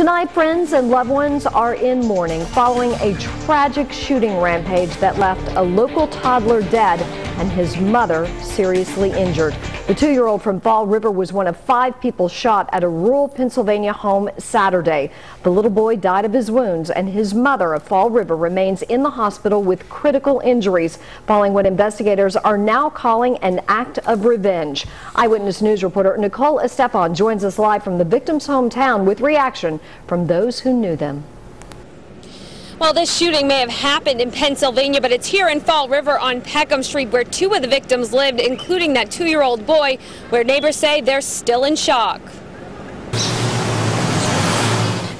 Tonight, friends and loved ones are in mourning following a tragic shooting rampage that left a local toddler dead and his mother seriously injured. The two-year-old from Fall River was one of five people shot at a rural Pennsylvania home Saturday. The little boy died of his wounds and his mother of Fall River remains in the hospital with critical injuries following what investigators are now calling an act of revenge. Eyewitness News reporter Nicole Estefan joins us live from the victim's hometown with reaction from those who knew them. Well, this shooting may have happened in Pennsylvania, but it's here in Fall River on Peckham Street where two of the victims lived, including that two-year-old boy, where neighbors say they're still in shock.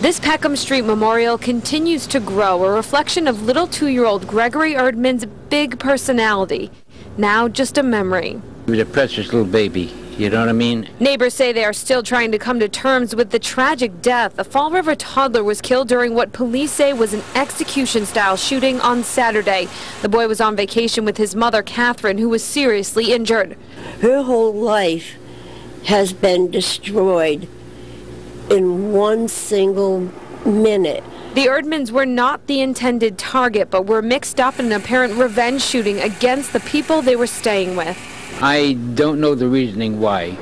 This Peckham Street memorial continues to grow, a reflection of little two-year-old Gregory Erdmann's big personality. Now just a memory. He was a precious little baby. You know what I mean? Neighbors say they are still trying to come to terms with the tragic death. A Fall River toddler was killed during what police say was an execution-style shooting on Saturday. The boy was on vacation with his mother, Catherine, who was seriously injured. Her whole life has been destroyed in one single minute. The Erdmanns were not the intended target, but were mixed up in an apparent revenge shooting against the people they were staying with. I don't know the reasoning why.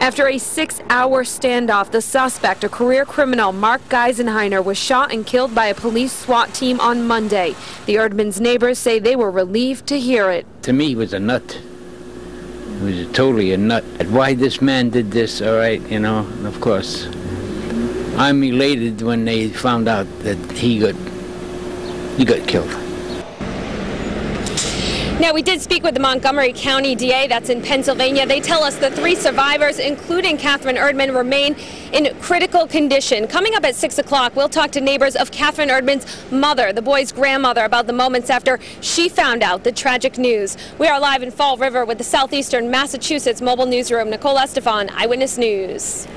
After a six-hour standoff, the suspect, a career criminal, Mark Geisenheyner, was shot and killed by a police SWAT team on Monday. The Erdmann's neighbors say they were relieved to hear it. To me, he was a nut. He was totally a nut. Why this man did this, all right, you know, of course. I'm elated when they found out that he got, he got killed. Now, we did speak with the Montgomery County DA, that's in Pennsylvania. They tell us the three survivors, including Catherine Erdmann, remain in critical condition. Coming up at 6 o'clock, we'll talk to neighbors of Catherine Erdmann's mother, the boy's grandmother, about the moments after she found out the tragic news. We are live in Fall River with the Southeastern Massachusetts Mobile Newsroom. Nicole Estefan, Eyewitness News.